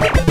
you